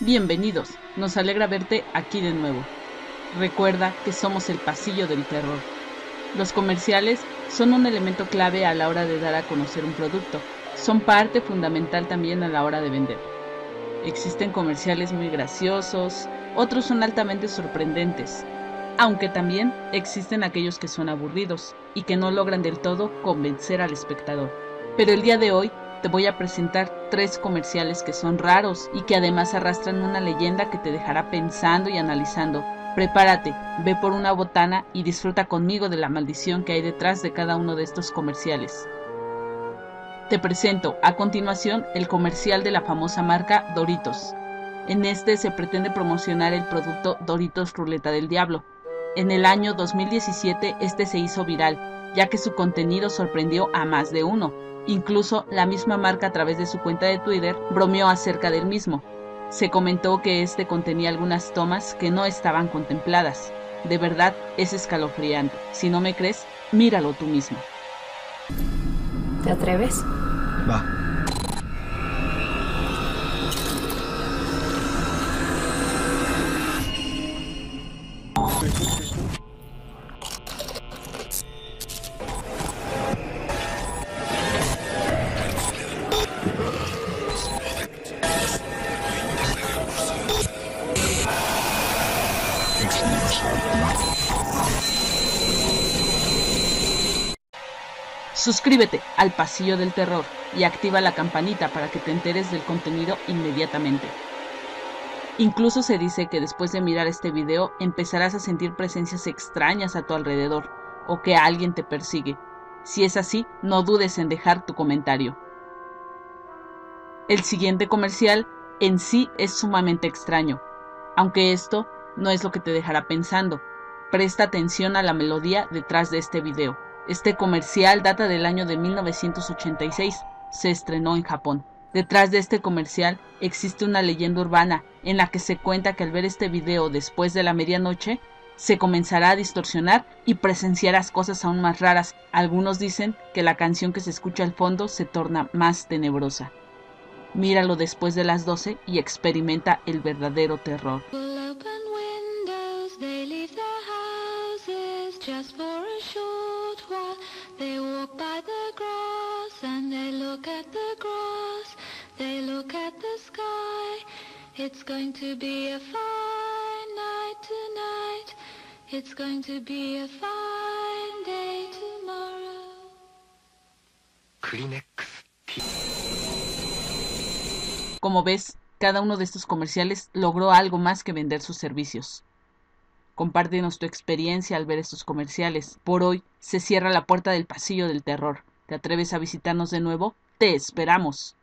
Bienvenidos, nos alegra verte aquí de nuevo. Recuerda que somos el pasillo del terror. Los comerciales son un elemento clave a la hora de dar a conocer un producto. Son parte fundamental también a la hora de vender. Existen comerciales muy graciosos, otros son altamente sorprendentes, aunque también existen aquellos que son aburridos y que no logran del todo convencer al espectador. Pero el día de hoy te voy a presentar tres comerciales que son raros y que además arrastran una leyenda que te dejará pensando y analizando. Prepárate, ve por una botana y disfruta conmigo de la maldición que hay detrás de cada uno de estos comerciales. Te presento a continuación el comercial de la famosa marca Doritos. En este se pretende promocionar el producto Doritos Ruleta del Diablo, en el año 2017 este se hizo viral, ya que su contenido sorprendió a más de uno. Incluso la misma marca a través de su cuenta de Twitter bromeó acerca del mismo. Se comentó que este contenía algunas tomas que no estaban contempladas. De verdad es escalofriante. Si no me crees, míralo tú mismo. ¿Te atreves? Va. Suscríbete al Pasillo del Terror y activa la campanita para que te enteres del contenido inmediatamente. Incluso se dice que después de mirar este video empezarás a sentir presencias extrañas a tu alrededor o que alguien te persigue. Si es así, no dudes en dejar tu comentario. El siguiente comercial en sí es sumamente extraño, aunque esto no es lo que te dejará pensando. Presta atención a la melodía detrás de este video. Este comercial data del año de 1986. Se estrenó en Japón. Detrás de este comercial existe una leyenda urbana en la que se cuenta que al ver este video después de la medianoche, se comenzará a distorsionar y presenciarás cosas aún más raras. Algunos dicen que la canción que se escucha al fondo se torna más tenebrosa. Míralo después de las 12 y experimenta el verdadero terror. They walk by the grass and they look at the grass. They look at the sky. It's going to be a fine night tonight. It's going to be a fine day tomorrow. Kleenex. Como ves, cada uno de estos comerciales logró algo más que vender sus servicios. Compártenos tu experiencia al ver estos comerciales. Por hoy se cierra la puerta del pasillo del terror. ¿Te atreves a visitarnos de nuevo? Te esperamos.